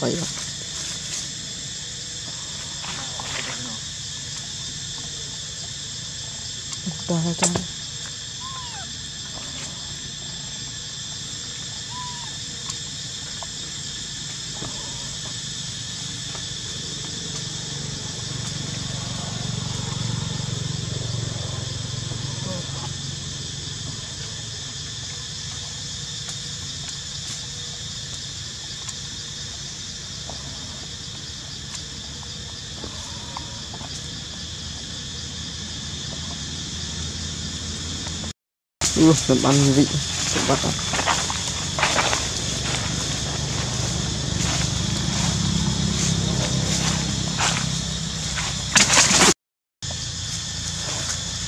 ぱいだ。だらだら。Ui, mình ăn vị Mình bắt đó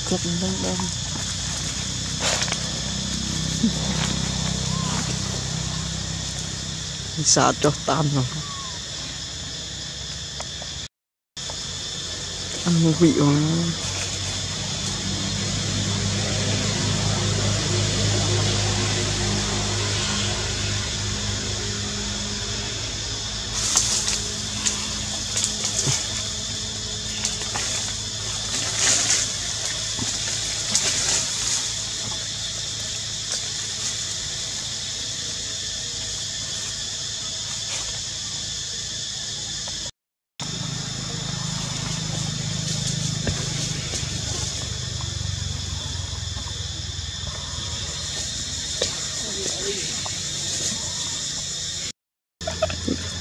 Chất đông đông Sao cho tan rồi. Ăn vị rồi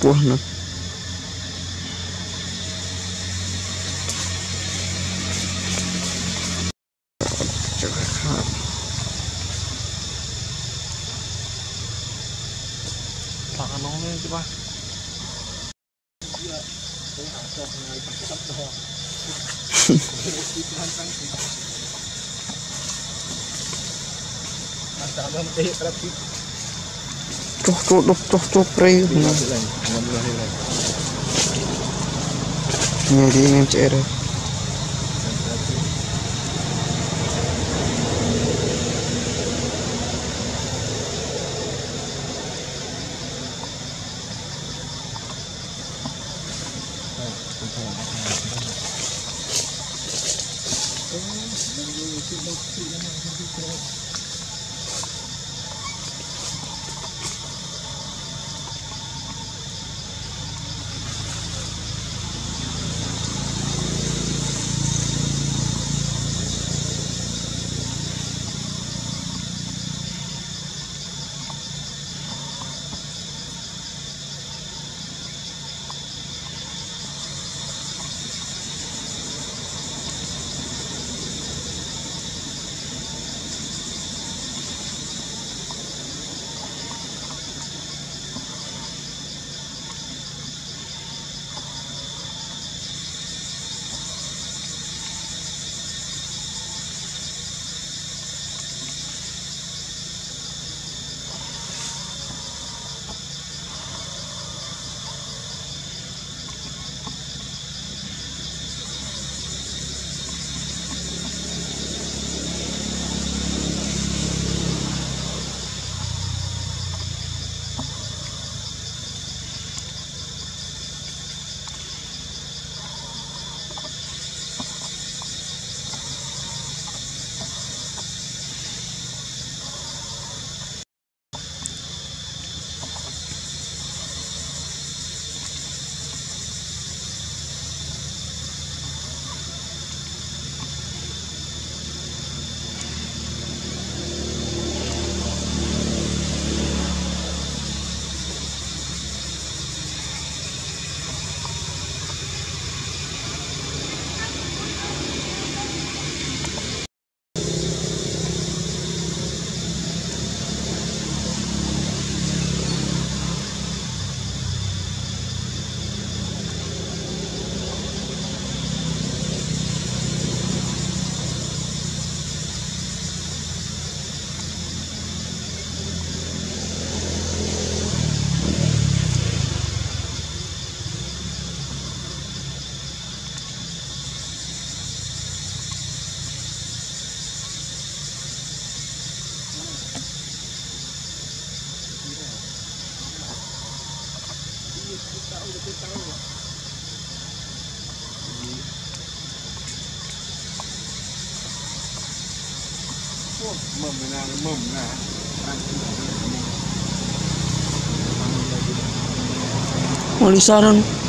porno. Masama mo pra traffic. Toch toch toch, toch, tuh nee, ya di MCR mầm